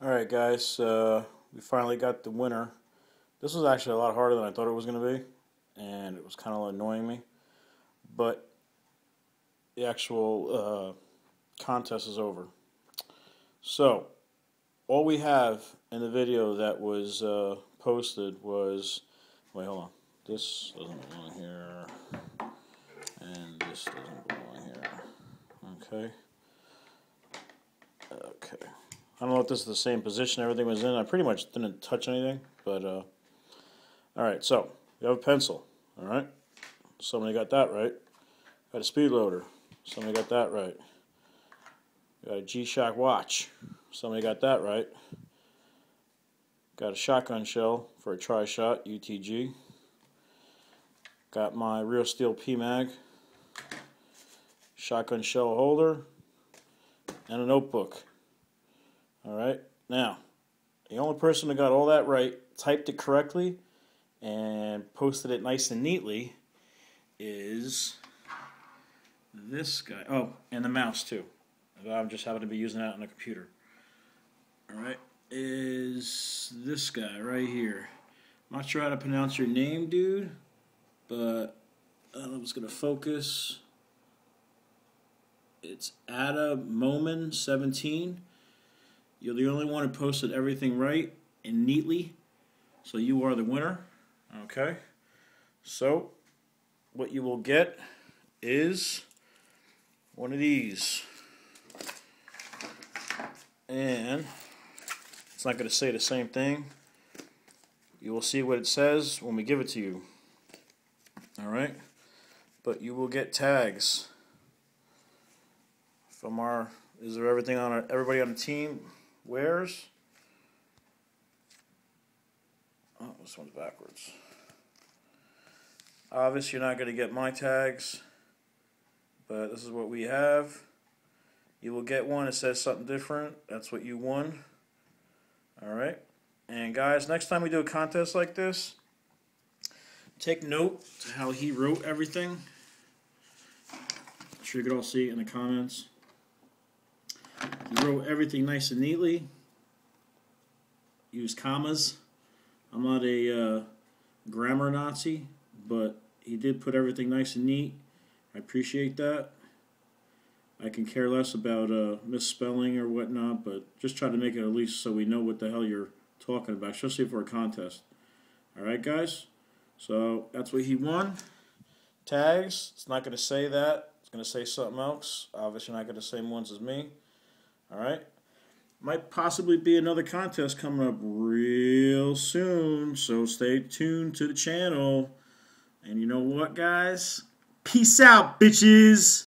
Alright guys, uh, we finally got the winner. This was actually a lot harder than I thought it was going to be, and it was kind of annoying me. But the actual uh, contest is over. So, all we have in the video that was uh, posted was, wait, hold on. This doesn't belong here, and this doesn't belong here. Okay. Okay. I don't know if this is the same position everything was in. I pretty much didn't touch anything, but uh, all right. So you have a pencil. All right. Somebody got that right. Got a speed loader. Somebody got that right. Got a G-Shock watch. Somebody got that right. Got a shotgun shell for a tri-shot UTG. Got my real steel PMag. Shotgun shell holder and a notebook. All right. Now, the only person that got all that right, typed it correctly, and posted it nice and neatly is this guy. Oh, and the mouse too. I'm just happen to be using that on the computer. All right. Is this guy right here. I'm not sure how to pronounce your name, dude, but I if it's going to focus. It's Ada Moman 17. You're the only one who posted everything right and neatly, so you are the winner. Okay. So, what you will get is one of these. And it's not going to say the same thing. You will see what it says when we give it to you. All right? But you will get tags from our is there everything on our, everybody on the team wears oh this one's backwards. Obviously you're not going to get my tags but this is what we have. You will get one. That says something different. That's what you won. Alright and guys next time we do a contest like this take note to how he wrote everything. I'm sure you could all see in the comments he wrote everything nice and neatly. Use commas. I'm not a uh, grammar Nazi, but he did put everything nice and neat. I appreciate that. I can care less about uh, misspelling or whatnot, but just try to make it at least so we know what the hell you're talking about, especially for a contest. All right, guys? So that's what he won. Tags, it's not going to say that. It's going to say something else. Obviously, not going to say the same ones as me. All right. Might possibly be another contest coming up real soon, so stay tuned to the channel. And you know what, guys? Peace out, bitches!